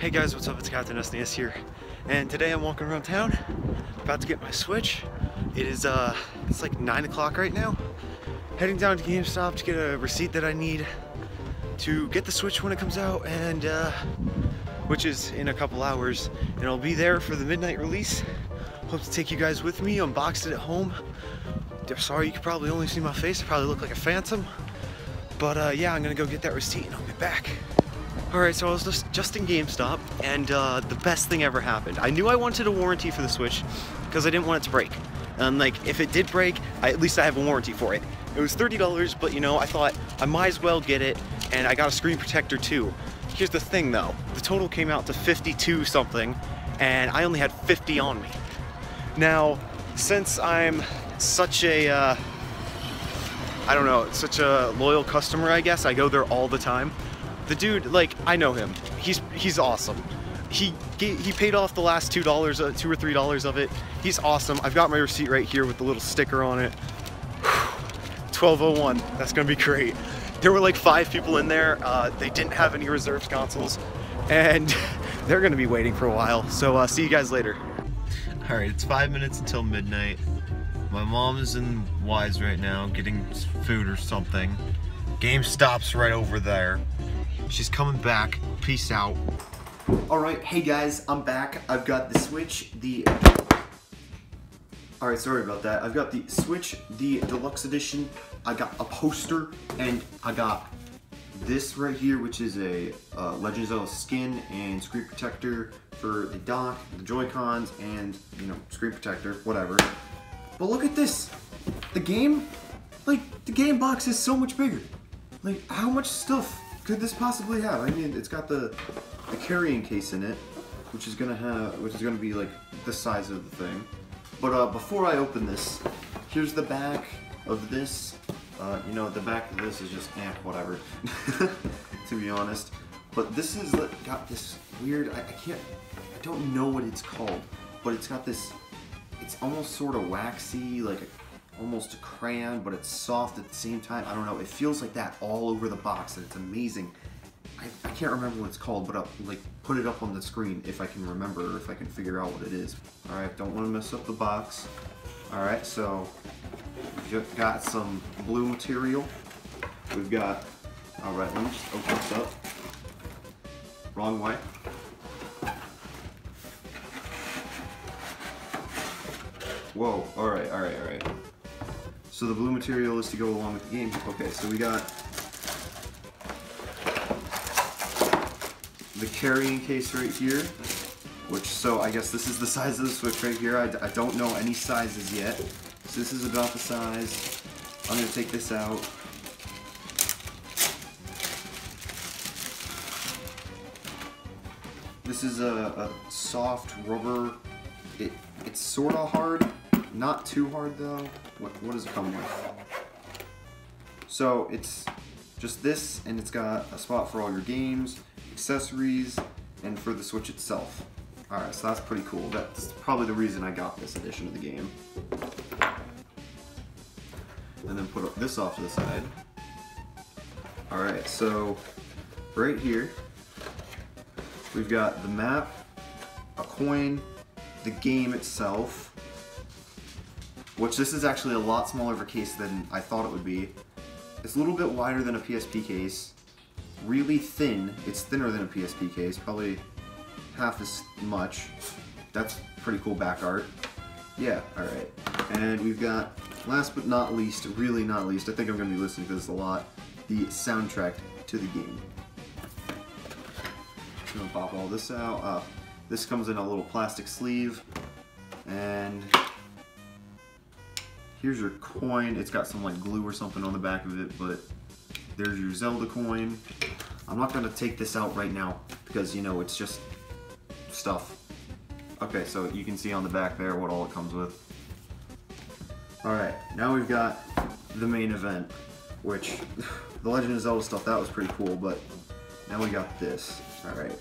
Hey guys, what's up? It's Captain SNES here. And today I'm walking around town, about to get my Switch. It is, uh, it's like 9 o'clock right now. Heading down to GameStop to get a receipt that I need to get the Switch when it comes out, and, uh, which is in a couple hours. And I'll be there for the midnight release. Hope to take you guys with me, unbox it at home. Sorry you could probably only see my face, I probably look like a phantom. But uh, yeah, I'm gonna go get that receipt and I'll be back. Alright, so I was just, just in GameStop, and uh, the best thing ever happened. I knew I wanted a warranty for the Switch, because I didn't want it to break. And like, if it did break, I, at least I have a warranty for it. It was $30, but you know, I thought I might as well get it, and I got a screen protector too. Here's the thing though, the total came out to 52 something, and I only had 50 on me. Now, since I'm such a, uh, I don't know, such a loyal customer, I guess, I go there all the time, the dude, like, I know him. He's he's awesome. He he paid off the last two dollars, uh, two or three dollars of it. He's awesome. I've got my receipt right here with the little sticker on it. 1201. That's gonna be great. There were like five people in there. Uh, they didn't have any reserved consoles, and they're gonna be waiting for a while. So uh, see you guys later. All right, it's five minutes until midnight. My mom is in Wise right now, getting food or something. GameStop's right over there. She's coming back. Peace out. Alright, hey guys, I'm back. I've got the Switch, the... Alright, sorry about that. I've got the Switch, the Deluxe Edition. I got a poster, and I got this right here, which is a uh, Legend of Zelda skin and screen protector for the dock, the Joy-Cons, and, you know, screen protector, whatever. But look at this! The game, like, the game box is so much bigger. Like, how much stuff could this possibly have? I mean, it's got the, the carrying case in it, which is gonna have, which is gonna be like the size of the thing. But uh, before I open this, here's the back of this. Uh, you know, the back of this is just eh, whatever, to be honest. But this is got this weird, I, I can't, I don't know what it's called, but it's got this, it's almost sort of waxy, like a almost a crayon, but it's soft at the same time. I don't know. It feels like that all over the box, and it's amazing. I, I can't remember what it's called, but I'll like put it up on the screen if I can remember or if I can figure out what it is. All right, don't want to mess up the box. All right, so we've got some blue material. We've got. All right, let me just open this up. Wrong way. Whoa, alright, alright, alright. So the blue material is to go along with the game. Okay, so we got the carrying case right here, which, so I guess this is the size of the Switch right here. I, I don't know any sizes yet. So this is about the size. I'm to take this out. This is a, a soft rubber. It, it's sort of hard, not too hard though. What, what does it come with? So it's just this, and it's got a spot for all your games, accessories, and for the Switch itself. Alright, so that's pretty cool. That's probably the reason I got this edition of the game. And then put this off to the side. Alright, so right here, we've got the map, a coin, the game itself, which this is actually a lot smaller of a case than I thought it would be. It's a little bit wider than a PSP case, really thin. It's thinner than a PSP case, probably half as much. That's pretty cool back art. Yeah, alright. And we've got, last but not least, really not least, I think I'm going to be listening to this a lot, the soundtrack to the game. I'm going to pop all this out. Uh, this comes in a little plastic sleeve, and Here's your coin. It's got some like glue or something on the back of it, but there's your Zelda coin. I'm not gonna take this out right now because you know, it's just stuff. Okay, so you can see on the back there what all it comes with. Alright, now we've got the main event, which the Legend of Zelda stuff, that was pretty cool, but now we got this. Alright,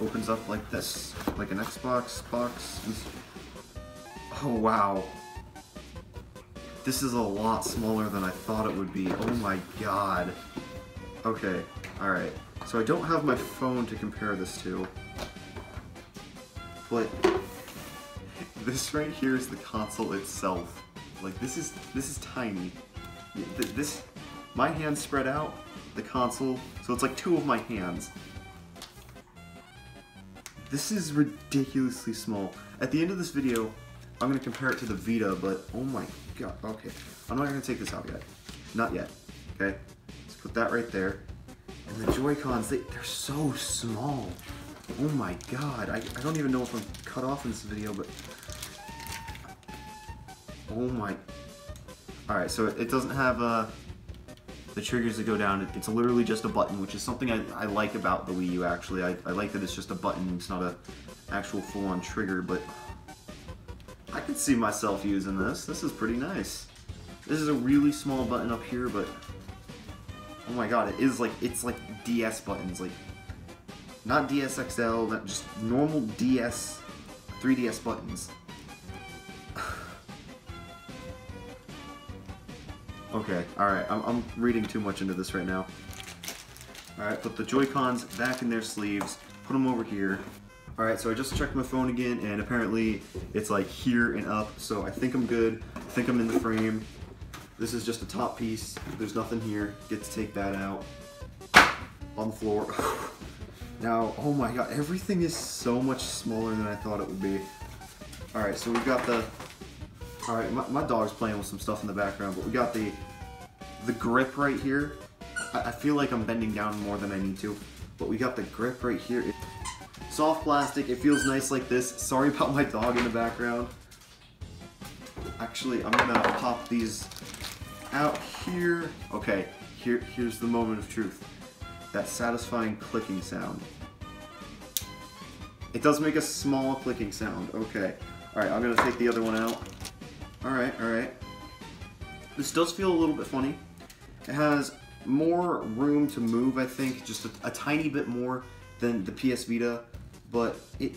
opens up like this, like an Xbox box. Oh wow, this is a lot smaller than I thought it would be. Oh my god. Okay, alright. So I don't have my phone to compare this to. But this right here is the console itself. Like this is this is tiny. This my hands spread out, the console, so it's like two of my hands. This is ridiculously small. At the end of this video, I'm gonna compare it to the Vita, but oh my god, okay. I'm not gonna take this out yet. Not yet, okay? Let's put that right there. And the Joy-Cons, they, they're so small. Oh my god, I, I don't even know if I'm cut off in this video, but... Oh my... Alright, so it doesn't have uh, the triggers that go down. It's literally just a button, which is something I, I like about the Wii U, actually. I, I like that it's just a button, it's not a actual full-on trigger, but... Could see myself using this. This is pretty nice. This is a really small button up here, but oh my god, it is like it's like DS buttons, like not DSXL, not just normal DS 3DS buttons. okay, alright, I'm, I'm reading too much into this right now. Alright, put the Joy-Cons back in their sleeves, put them over here. Alright, so I just checked my phone again, and apparently it's like here and up, so I think I'm good. I think I'm in the frame. This is just a top piece. There's nothing here. Get to take that out. On the floor. now, oh my god, everything is so much smaller than I thought it would be. Alright, so we've got the... Alright, my, my, dog's playing with some stuff in the background, but we got the the grip right here. I, I feel like I'm bending down more than I need to, but we got the grip right here. It, Soft plastic, it feels nice like this. Sorry about my dog in the background. Actually, I'm gonna pop these out here. Okay, here, here's the moment of truth. That satisfying clicking sound. It does make a small clicking sound. Okay. Alright, I'm gonna take the other one out. Alright, alright. This does feel a little bit funny. It has more room to move, I think, just a, a tiny bit more than the PS Vita but it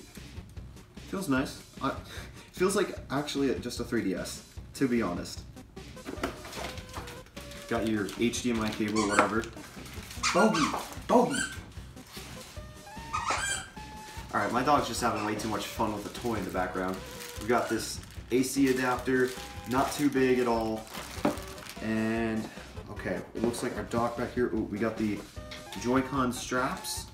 feels nice. Uh, feels like actually just a 3DS, to be honest. Got your HDMI cable, whatever. Bogey! Bogey! Alright, my dog's just having way too much fun with the toy in the background. We've got this AC adapter, not too big at all. And, okay, it looks like our dock back here. Ooh, we got the Joy-Con straps.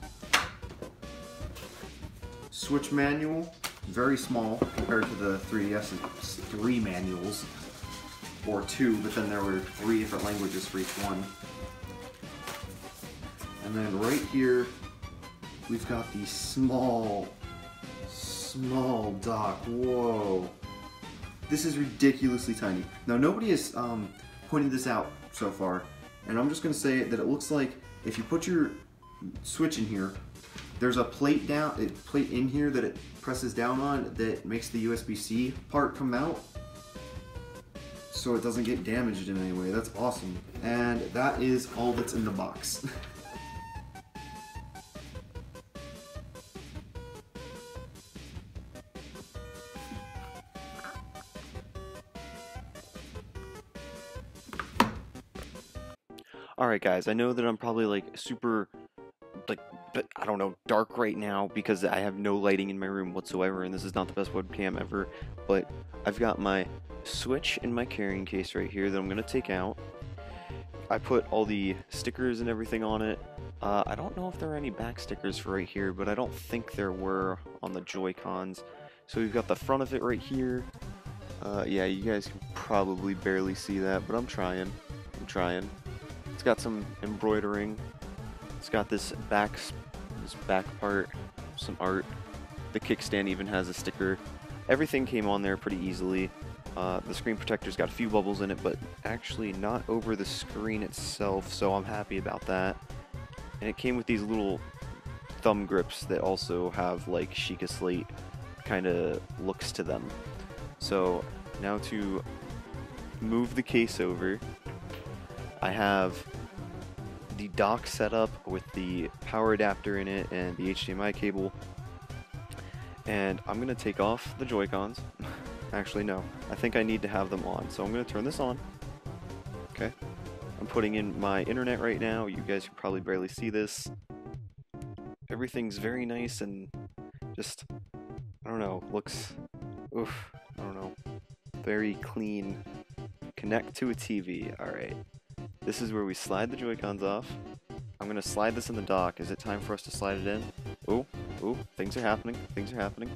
Switch manual, very small compared to the 3DS's three manuals, or two, but then there were three different languages for each one. And then right here, we've got the small, small dock. Whoa. This is ridiculously tiny. Now nobody has um, pointed this out so far, and I'm just gonna say that it looks like if you put your switch in here, there's a plate down, a plate in here that it presses down on that makes the USB-C part come out so it doesn't get damaged in any way. That's awesome. And that is all that's in the box. Alright guys, I know that I'm probably like super I don't know, dark right now because I have no lighting in my room whatsoever and this is not the best webcam ever, but I've got my Switch in my carrying case right here that I'm going to take out. I put all the stickers and everything on it. Uh, I don't know if there are any back stickers for right here, but I don't think there were on the Joy-Cons. So we've got the front of it right here. Uh, yeah, you guys can probably barely see that, but I'm trying. I'm trying. It's got some embroidering. It's got this back this back part, some art. The kickstand even has a sticker. Everything came on there pretty easily. Uh, the screen protector's got a few bubbles in it, but actually not over the screen itself, so I'm happy about that. And it came with these little thumb grips that also have like Sheikah Slate kind of looks to them. So now to move the case over, I have dock setup with the power adapter in it and the HDMI cable. And I'm going to take off the Joy-Cons. Actually, no. I think I need to have them on. So I'm going to turn this on. Okay. I'm putting in my internet right now. You guys can probably barely see this. everything's very nice and just, I don't know, looks, oof, I don't know, very clean. Connect to a TV, alright. This is where we slide the Joy-Cons off. I'm gonna slide this in the dock. Is it time for us to slide it in? Ooh, ooh, things are happening, things are happening.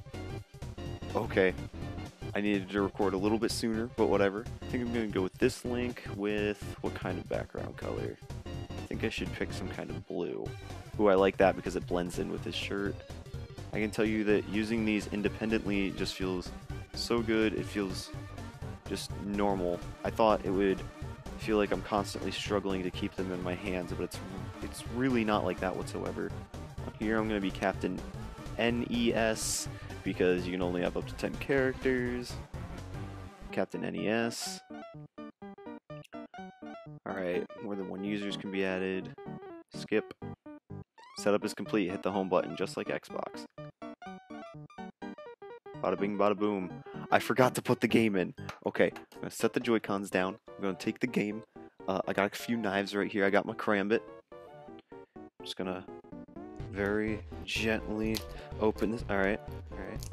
Okay, I needed to record a little bit sooner, but whatever. I think I'm gonna go with this link with what kind of background color? I think I should pick some kind of blue. Ooh, I like that because it blends in with his shirt. I can tell you that using these independently just feels so good. It feels just normal. I thought it would feel like I'm constantly struggling to keep them in my hands, but it's it's really not like that whatsoever. Here I'm going to be Captain NES because you can only have up to 10 characters. Captain NES. Alright, more than one users can be added. Skip. Setup is complete, hit the home button, just like Xbox. Bada bing, bada boom. I forgot to put the game in. Okay, I'm gonna set the Joy-Cons down. I'm gonna take the game. Uh, I got a few knives right here. I got my Karambit. I'm just gonna very gently open this. Alright, alright.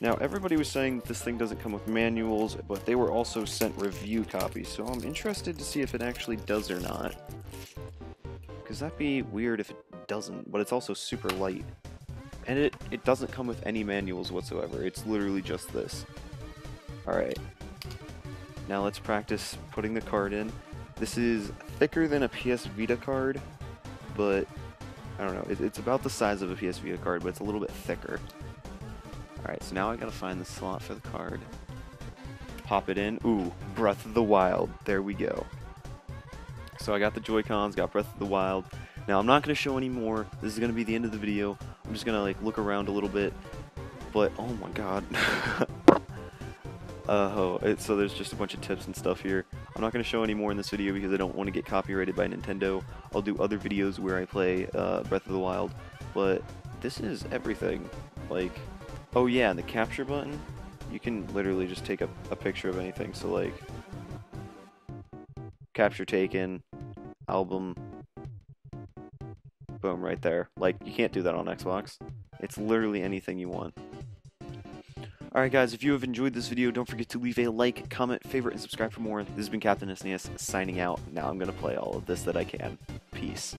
Now, everybody was saying this thing doesn't come with manuals, but they were also sent review copies, so I'm interested to see if it actually does or not. Because that'd be weird if it doesn't, but it's also super light. And it, it doesn't come with any manuals whatsoever, it's literally just this. Alright. Now let's practice putting the card in. This is thicker than a PS Vita card, but I don't know, it, it's about the size of a PS Vita card, but it's a little bit thicker. Alright, so now I gotta find the slot for the card. Pop it in. Ooh, Breath of the Wild. There we go. So I got the Joy-Cons, got Breath of the Wild. Now I'm not gonna show any more. This is gonna be the end of the video. I'm just gonna like look around a little bit. But oh my god. uh, oh, it, so there's just a bunch of tips and stuff here. I'm not going to show any more in this video because I don't want to get copyrighted by Nintendo. I'll do other videos where I play uh, Breath of the Wild, but this is everything. Like, oh yeah, the capture button, you can literally just take a, a picture of anything. So like, capture taken, album, boom, right there. Like, you can't do that on Xbox. It's literally anything you want. Alright guys, if you have enjoyed this video, don't forget to leave a like, comment, favorite, and subscribe for more. This has been Captain SNES signing out. Now I'm going to play all of this that I can. Peace.